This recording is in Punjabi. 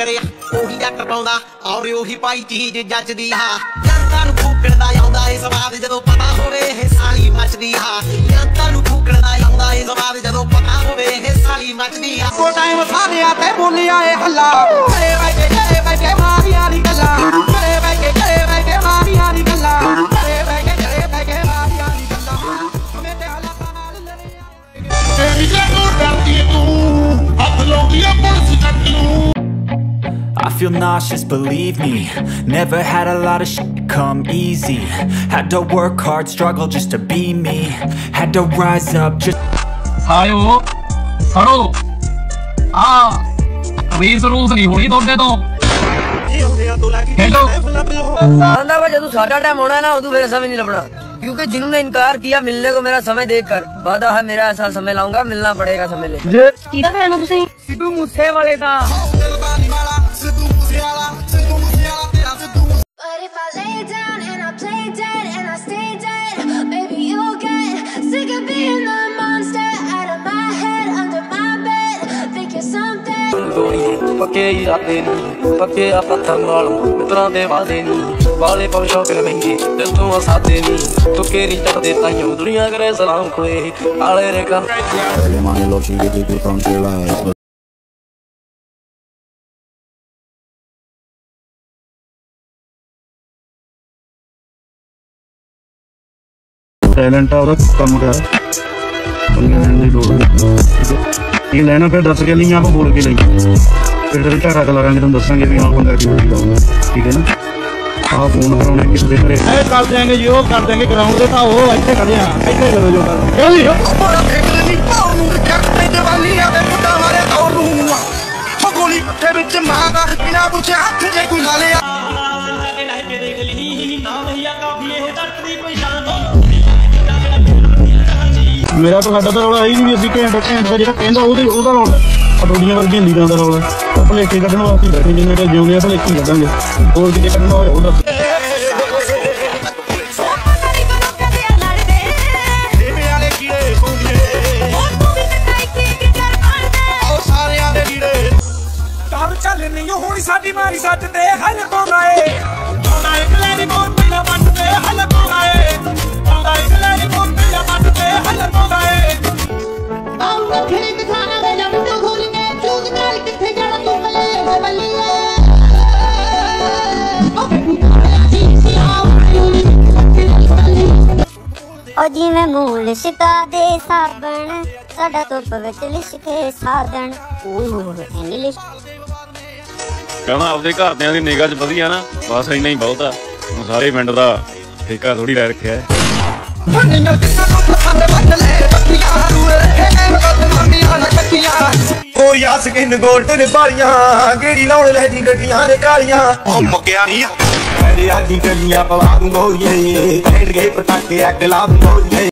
ਕਰਿਆ ਉਹੀ ਜੱਟ ਪਾਉਂਦਾ ਔਰ ਉਹੀ ਪਾਈ ਚੀਜ਼ ਜੱਜਦੀ ਆ ਜਨਤਾ ਨੂੰ ਫੂਕਣ ਦਾ ਆਉਂਦਾ ਏ ਸਵਾਦ ਜਦੋਂ ਪਤਾ ਹੋਵੇ, ਇਹ ਸਾਲੀ ਮੱਚਦੀ ਆ ਜਨਤਾ ਨੂੰ ਫੂਕਣ ਦਾ ਆਉਂਦਾ ਏ ਸਵਾਦ ਜਦੋਂ ਪਤਾ ਹੋਵੇ, ਇਹ ਸਾਲੀ ਮੱਚਦੀ ਆ ਕੋ ਟਾਈਮ ਸਾਰਿਆਂ ਤੇ ਬੋਲਿਆ ਏ ਹੱਲਾ ਘਰੇ ਬੈ ਕੇ ਘਰੇ ਮਾਰੀਆਂ ਦੀ ਗੱਲਾਂ। feel nauseous, believe me. Never had a lot of shit come easy. Had to work hard, struggle just to be me. Had to rise up just हायो सरो आ वीस रूस नहीं होनी तोड़ दे तो हेलो अंदा भाई जब साढ़ा टाइम होना है ना तू मेरा समय नहीं लगना क्योंकि जिन्होंने इनकार किया मिलने को मेरा समय देखकर वादा है मेरा ऐसा समय लाऊँगा मिलना पड़ेगा समय ले मुझसे वाले था ਪੱਕੇ ਇਰਾਦੇ ਨਹੀਂ ਪੱਕੇ ਆ ਪੱਥਰ ਨਾਲ ਮਿੱਤਰਾਂ ਦੇ ਵਾਦੇ ਨਹੀਂ ਵਾਲੇ ਪਵ ਸ਼ੌਕ ਮਹਿੰਗੇ, ਦਿਲ ਤੋਂ ਆ ਸਾਦੇ ਨਹੀਂ ਤੁਕੇ ਨਹੀਂ ਚੜਦੇ ਤਾਈਓ, ਦੁਨੀਆ ਕਰੇ ਸਲਾਮ ਖੋਏ। ਆਲੇ ਰੇ ਕਰ Alemanie loci che ti congelare talent ਆ ਉਹਦਾ, ਕੰਮ ਕਰ। ਉਹਨੇ ਲੈਣ ਦੀ ਲੋੜ ਨਹੀਂ। ਠੀਕ ਹੈ। ਇਹ ਲੈਣਾ ਫਿਰ ਦੱਸ ਨਹੀਂ ਫਿਰ ਤੇ ਝਾੜਾ ਕਰਾਂਗੇ ਤੁਹਾਨੂੰ ਦੱਸਾਂਗੇ ਵੀ ਆਹ ਬੰਦਾ ਕਿਉਂ ਲਾਉਂਦਾ ਠੀਕ ਹੈ ਨਾ? ਆਹ ਫੋਨ ਕਰਾਉਣੇ ਕਿਸੇ ਦੇ ਘਰੇ। ਇਹ ਕਰ ਦਿਆਂਗੇ ਜੀ ਉਹ ਕਰ ਦਿਆਂਗੇ ਗਰਾਊਂਡ ਤੇ ਤਾਂ ਉਹ ਇੱਥੇ ਖੜੇ ਆ। ਇੱਥੇ ਕਰੋ ਜੋ ਕਰ ਕਿਉਂ ਜੀ? ਗੋਲੀ ਪੱਠੇ ਵਿੱਚ ਮਾਰਾ ਬਿਨਾ ਪੁੱਛੇ ਹੱਥ ਜੇ ਕੋਈ ਲਾ ਲਿਆ। ਮੇਰਾ ਤਾਂ ਸਾਡਾ ਤਾਂ ਰੌਲਾ ਇਹ ਨਹੀਂ ਵੀ ਅਸੀਂ ਘੈਂਟ ਘੈਂਟ ਦਾ ਜਿਹੜਾ ਕਹਿੰਦਾ ਉਹਦੇ ਉਹਦਾ ਰੌਲਾ। ਅਡੋਡੀਆਂ ਵਰਗੀਆਂ ਲੀਡਾਂ ਦਾ ਰੌਲਾ। ਭਲੇਖੇ ਕੱਢਣ ਵਾਸਤੇ ਬੈਠੇ ਜਿੰਨੇ ਤਾਂ ਜਿਉਂਦੇ ਆ ਭਲੇਖੇ ਕੱਢਾਂਗੇ ਹੋਰ ਕਿਤੇ ਕੱਢਣਾ ਹੋਇਆ ਉਹ ਦੱਸ। ਜਿਵੇਂ ਵਾਲੇ ਕੀੜੇ ਪਉਂਦੇ ਉਹ ਸਾਰਿਆਂ ਦੇ ਕੀੜੇ। ਕੰਮ ਚੱਲ ਨਹੀਂ ਹੋਣੀ ਸਾਡੀ ਮਾਰੀ ਸੱਟ ਤੇ ਉਹ ਜਿਵੇਂ ਮੂਲ ਸਿਤਾ ਦੇ ਸਾਬਣ ਸਾਡਾ ਧੁੱਪ ਵਿੱਚ ਲਿਸ਼ਕੇ ਸਾਧਣ ਉਹ ਇੰਗਲਿਸ਼ ਕਹਿੰਦਾ ਆਪਦੇ ਘਰਦਿਆਂ ਦੀ ਨਿਗਾਹ 'ਚ ਵਧੀਆ ਨਾ ਬਸ ਇੰਨਾ ਹੀ ਬਹੁਤ। ਆ ਹੁਣ ਸਾਰੇ ਪਿੰਡ ਦਾ ਠੇਕਾ ਥੋੜੀ ਲੈ ਰੱਖਿਆ ਹੈ। ਉਹ ਯਾਸ ਕਿਨ ਗੋਲਡ ਨੇ ਬਾਰੀਆਂ ਗੇੜੀ ਲਾਉਣ ਲੈ ਦੀ ਗੱਡੀਆਂ ਨੇ ਕਾਲੀਆਂ। ਉਹ ਮੁੱਕਿਆ ਨਹੀਂ ਮੇਰੇ ਆਦੀ ਗੱਲੀਆਂ ਪਵਾ ਦੂੰਗੋ ਇਹ ਖੇਡ ਗਏ ਪਟਾਕੇ ਅੱਗ ਲਾ ਦੂੰਗੋ ਇਹ